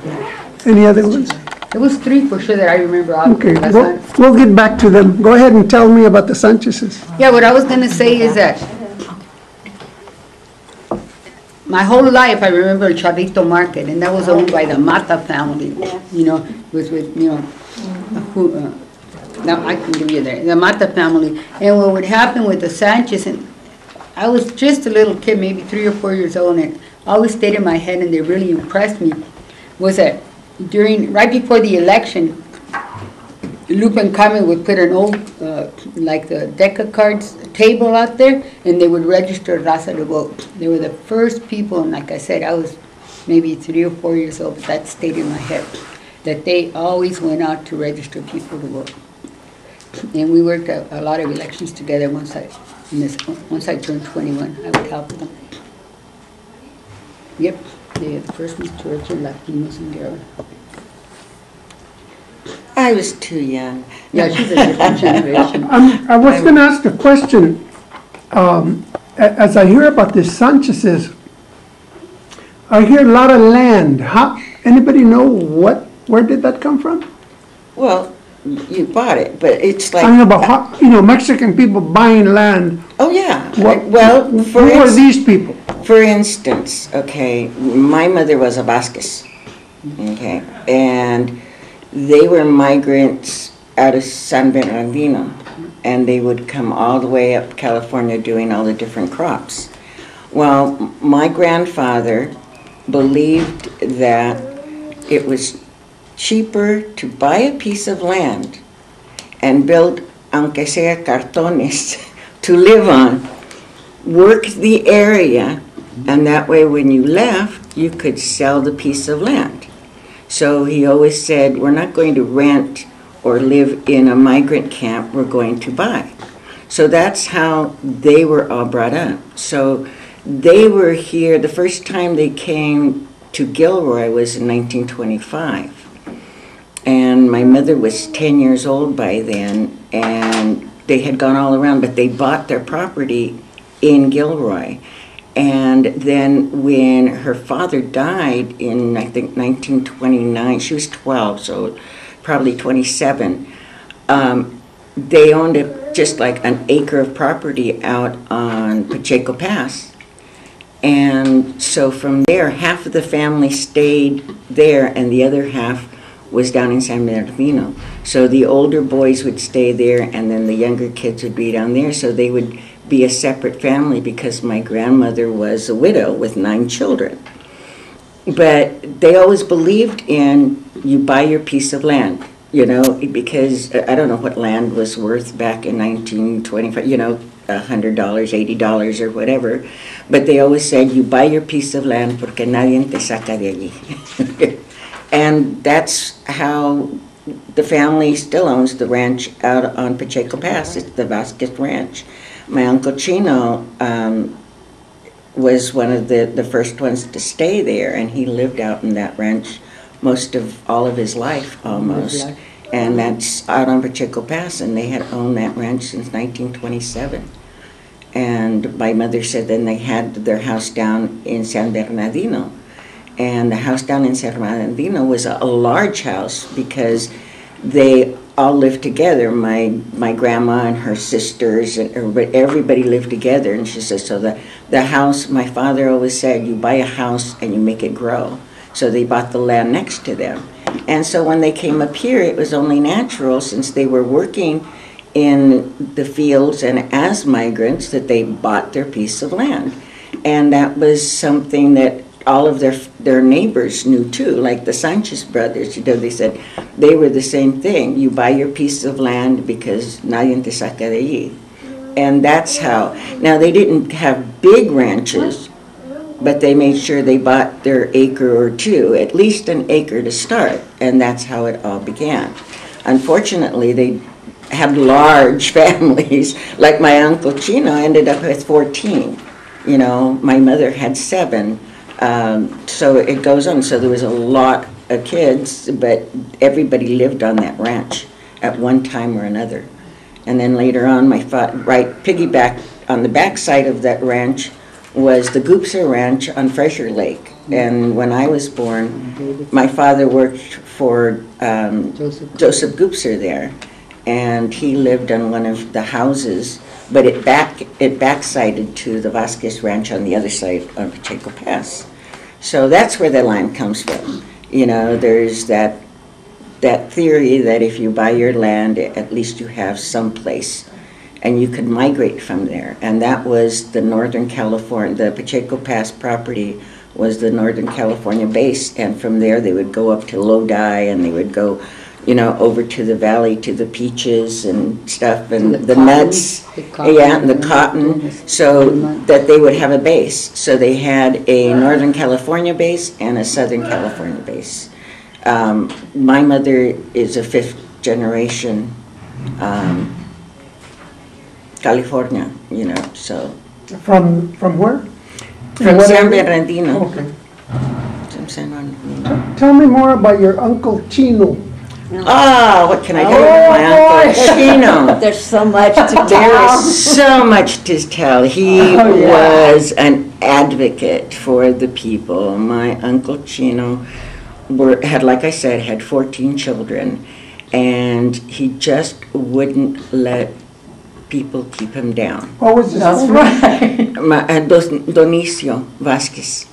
Any other ones? There was three for sure that I remember off. Okay, last we'll, time. we'll get back to them. Go ahead and tell me about the Sanchez's. Yeah, what I was gonna say is that my whole life, I remember Chavito Market, and that was owned by the Mata family, you know, with, with, you know, who, uh, now I can give you that, the Mata family. And what would happen with the Sanchez, and I was just a little kid, maybe three or four years old, and it always stayed in my head, and they really impressed me, was that during, right before the election, Lupe and Carmen would put an old, uh, like the deck of cards table out there, and they would register Raza to vote. They were the first people, and like I said, I was maybe three or four years old, but that stayed in my head, that they always went out to register people to vote. And we worked a, a lot of elections together once I, this, once I turned twenty-one, I would help them. Yep, the first majority of Latinos in Guerrero. I was too young. Yeah, she's a different generation. I'm, I was gonna ask a question. Um, a- as I hear about the Sanchez's, I hear a lot of land. How, anybody know what, where did that come from? Well, you bought it, but it's like like, about how, you know, Mexican people buying land. oh, yeah. What, Well, who for are instance. these people? For instance, okay, my mother was a Vasquez, okay, and they were migrants out of San Bernardino, and they would come all the way up California doing all the different crops. Well, m- my grandfather believed that it was cheaper to buy a piece of land and build, aunque sea cartones, to live on, work the area, and that way when you left, you could sell the piece of land. So he always said, we're not going to rent or live in a migrant camp, we're going to buy. So that's how they were all brought up. So they were here, the first time they came to Gilroy was in 1925. And my mother was 10 years old by then, and they had gone all around, but they bought their property in Gilroy. And then when her father died in, I think, 1929, she was 12, so probably 27, um, they owned a, just like an acre of property out on Pacheco Pass. And so from there, half of the family stayed there, and the other half was down in San Bernardino. So the older boys would stay there, and then the younger kids would be down there. So they would be a separate family because my grandmother was a widow with nine children. But they always believed in you buy your piece of land, you know, because uh, I don't know what land was worth back in 1925, you know, $100, $80 or whatever. But they always said you buy your piece of land porque nadie te saca de allí. and that's how the family still owns the ranch out on Pacheco Pass. It's the Vasquez Ranch. My uncle Chino um, was one of the, the first ones to stay there, and he lived out in that ranch most of all of his life almost. life. And that's out on Pacheco Pass, and they had owned that ranch since 1927. And my mother said then they had their house down in San Bernardino. And the house down in San Bernardino was a, a large house because they all lived together. My my grandma and her sisters and everybody, everybody lived together. And she says so the the house. My father always said you buy a house and you make it grow. So they bought the land next to them. And so when they came up here, it was only natural since they were working in the fields and as migrants that they bought their piece of land. And that was something that all of their their neighbors knew too, like the Sanchez brothers. You know, they said they were the same thing. You buy your piece of land because nadie te saca de allí. And that's how. Now they didn't have big ranches, but they made sure they bought their acre or two, at least an acre to start, and that's how it all began. Unfortunately, they had large families. Like my uncle Chino ended up with 14. You know, my mother had seven. Um, so it goes on. So there was a lot of kids, but everybody lived on that ranch at one time or another. And then later on, my fa- right piggyback on the backside of that ranch was the Gubser Ranch on Frazer Lake. And when I was born, my father worked for um, Joseph. Joseph Gubser there, and he lived on one of the houses, but it back it backsided to the Vasquez Ranch on the other side on Pacheco Pass. So that's where the line comes from. You know, there's that that theory that if you buy your land, at least you have some place, and you could migrate from there. And that was the Northern California, the Pacheco Pass property was the Northern California base, and from there they would go up to Lodi, and they would go, you know, over to the valley to the peaches and stuff, and The the cotton, nuts, the cotton, yeah, and the yeah, cotton, goodness. so that they would have a base. So they had a Northern California base and a Southern California base. Um, my mother is a fifth generation um, California, you know, so. From, from where? From what San area? Bernardino. Okay. From San Bernardino. Tell me more about your Uncle Chino. Ah, what can I tell you? My Uncle Chino. There's so much to There tell. is so much to tell. He Oh, yeah. was an advocate for the people. My Uncle Chino were, had, like I said, had 14 children, and he just wouldn't let people keep him down. What was his That's name? right. Ma, uh, Dos- Donicio Vasquez.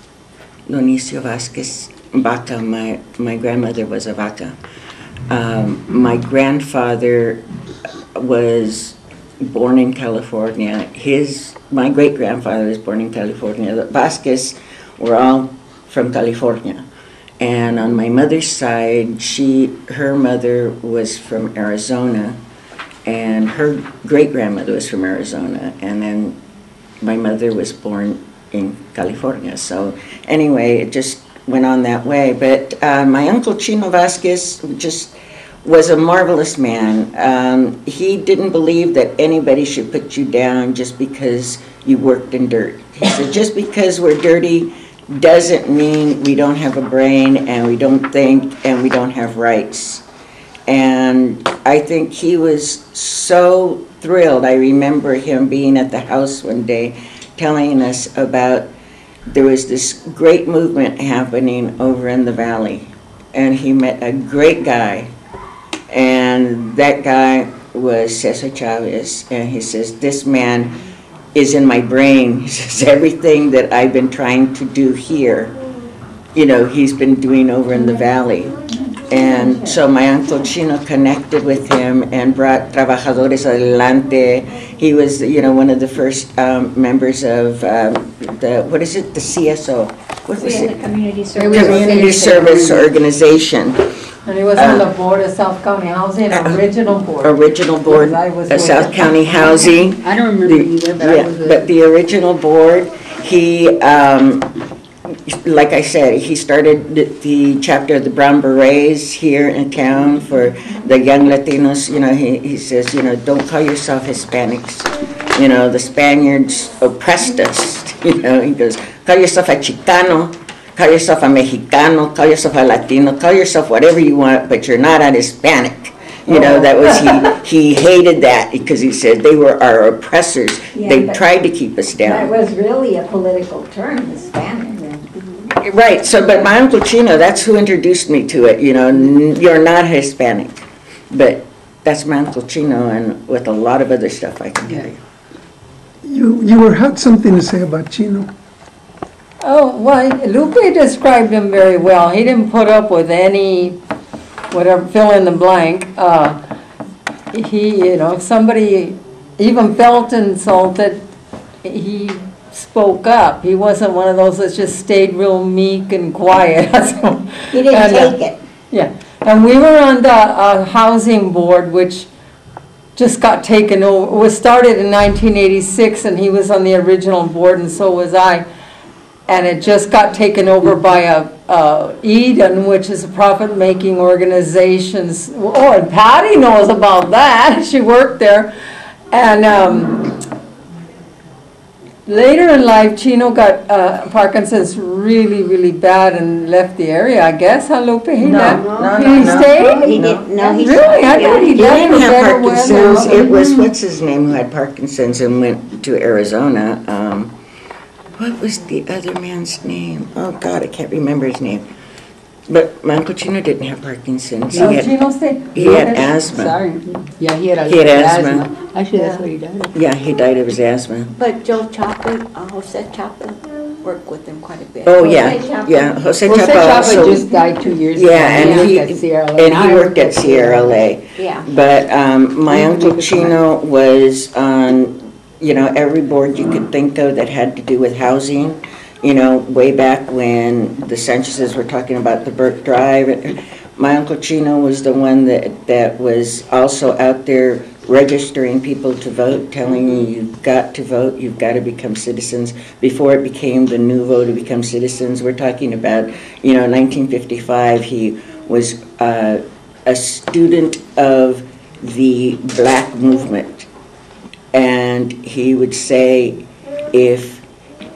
Donicio Vasquez Vaca. My, my grandmother was a vaca. Um, my grandfather was born in California. His, my great grandfather was born in California. The Vasquez were all from California. And on my mother's side, she, her mother was from Arizona, and her great grandmother was from Arizona, and then my mother was born in California. So anyway, it just went on that way. But uh, my uncle Chino Vasquez just was a marvelous man. Um, he didn't believe that anybody should put you down just because you worked in dirt. He said, just because we're dirty doesn't mean we don't have a brain and we don't think and we don't have rights. And I think he was so thrilled. I remember him being at the house one day telling us about there was this great movement happening over in the valley. And he met a great guy. And that guy was Cesar Chavez. And he says, This man is in my brain. He says, Everything that I've been trying to do here, you know, he's been doing over in the valley. And so my uncle Chino connected with him and brought Trabajadores Adelante. He was, you know, one of the first um, members of um, the, what is it, the CSO? What was it? community service. Community Service Organization, And he was on the board of South County Housing, original board. original board I was of with South it. County Housing. I don't remember either, but I Yeah, was. but the original board, he, um, like I said, he started the- the chapter of the Brown Berets here in town for the young Latinos, you know, he, he says, you know, don't call yourself Hispanics. You know, the Spaniards oppressed us, you know, he goes, call yourself a Chicano, call yourself a Mexicano, call yourself a Latino, call yourself whatever you want, but you're not a Hispanic. You know, that was, he, he hated that because he said they were our oppressors. Yeah, They tried to keep us down. That was really a political term, Hispanic. Right, so, but my Uncle Chino, that's who introduced me to it, you know, n- you're not Hispanic. But that's my Uncle Chino and with a lot of other stuff I can tell you. You, you were, had something to say about Chino. Oh, well, Lupe described him very well. He didn't put up with any, whatever, fill in the blank. Uh, He, you know, if somebody even felt insulted, he spoke up. He wasn't one of those that just stayed real meek and quiet. He didn't And, uh, take it. Yeah, and we were on the uh, housing board, which just got taken over, was started in 1986, and he was on the original board, and so was I. And it just got taken over by a, uh, Eden, which is a profit-making organization. Oh, and Patty knows about that, she worked there. And, um, later in life, Chino got, uh, Parkinson's really, really bad and left the area, I guess, huh, Lupe? He No, left? no, no, He no. stayed? He didn't, no, he. Really? I thought he He left didn't for have better Parkinson's, weather. it was, what's his name, who had Parkinson's and went to Arizona. Um, What was the other man's name? Oh, God, I can't remember his name. But my Uncle Chino didn't have Parkinson's. He Oh, had- Chino stayed? He had asthma. Sorry. Yeah, he had a. He had asthma. Actually, that's what he died of. Yeah, he died of his asthma. But Joe Chapa, uh, Jose Chapa worked with him quite a bit. Oh, yeah, Jose Chapa. yeah, Jose Jose Chapa Chapa also. just died two years ago. Yeah, and he, worked at CRLA, and I he worked at CRLA. Yeah. But um, my Uncle Chino was on, you know, every board you could think of that had to do with housing. You know, way back when the Sanchez's were talking about the Burke Drive. My Uncle Chino was the one that, that was also out there registering people to vote, telling you, you've got to vote, you've got to become citizens. Before it became the nouveau to become citizens, we're talking about, you know, 1955, he was uh, a student of the black movement. And And he would say, if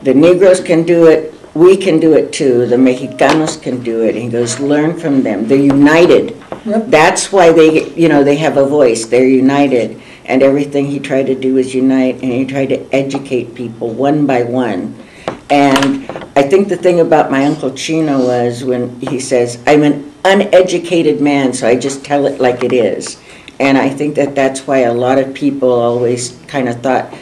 the Negroes can do it, we can do it too. The Mexicanos can do it. And he goes, learn from them. They're united. Yep. That's why they, you know, they have a voice. They're united. And everything he tried to do was unite, and he tried to educate people one by one. And I think the thing about my Uncle Chino was when he says, I'm an uneducated man, so I just tell it like it is. And I think that that's why a lot of people always kind of thought,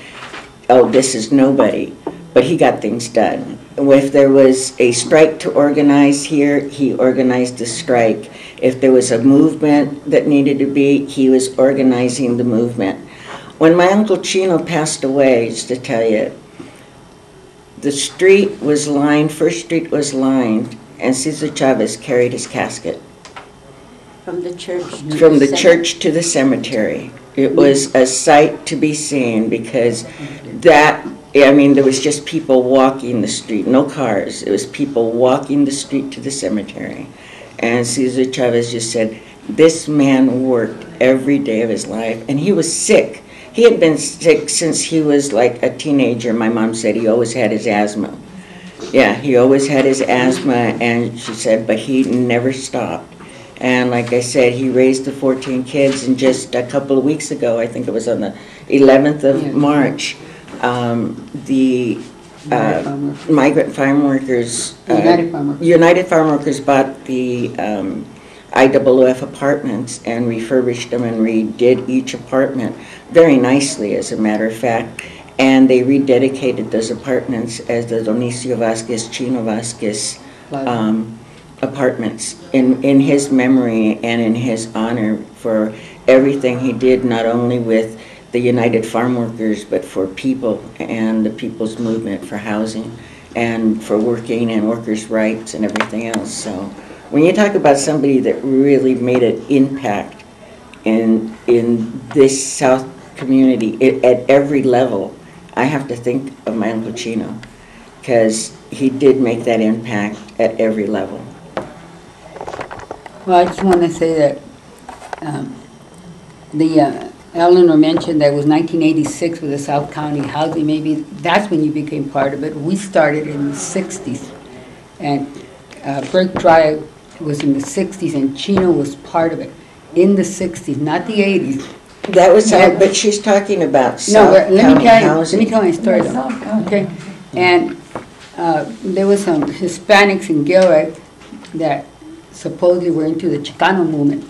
oh, this is nobody. But he got things done. If there was a strike to organize here, he organized the strike. If there was a movement that needed to be, he was organizing the movement. When my Uncle Chino passed away, just to tell you, the street was lined, First Street was lined, and Cesar Chavez carried his casket From the church. to from the cemetery. church to the cemetery. It was a sight to be seen because that, I mean, there was just people walking the street, no cars. It was people walking the street to the cemetery. And Cesar Chavez just said, this man worked every day of his life, and he was sick. He had been sick since he was like a teenager. My mom said he always had his asthma. Yeah, he always had his asthma, and she said, but he never stopped. And like I said, he raised the 14 kids, and just a couple of weeks ago, I think it was on the 11th Yeah. of March, um, the United uh, Farm Workers. migrant farm workers. uh, United Farm Workers. United Farm Workers bought the um, IWF apartments and refurbished them and redid each apartment very nicely, as a matter of fact. And they rededicated those apartments as the Donicio Vasquez, Chino Vasquez Plaza. um, apartments in, in his memory and in his honor for everything he did, not only with the United Farm Workers, but for people and the people's movement for housing and for working and workers' rights and everything else. So when you talk about somebody that really made an impact in, in this South community i- at every level, I have to think of my Uncle Chino because he did make that impact at every level. Well, I just want to say that um, the, uh, Eleanor mentioned that it was 1986 with the South County Housing, maybe that's when you became part of it. We started in the 60s, and uh, Burke Drive was in the 60s, and Chino was part of it in the 60s, not the 80s. That was, Yeah. but she's talking about No, South but let me County tell you, let me housing. tell you a story though. Okay, and uh, there was some Hispanics in Gilroy that supposedly were into the Chicano movement.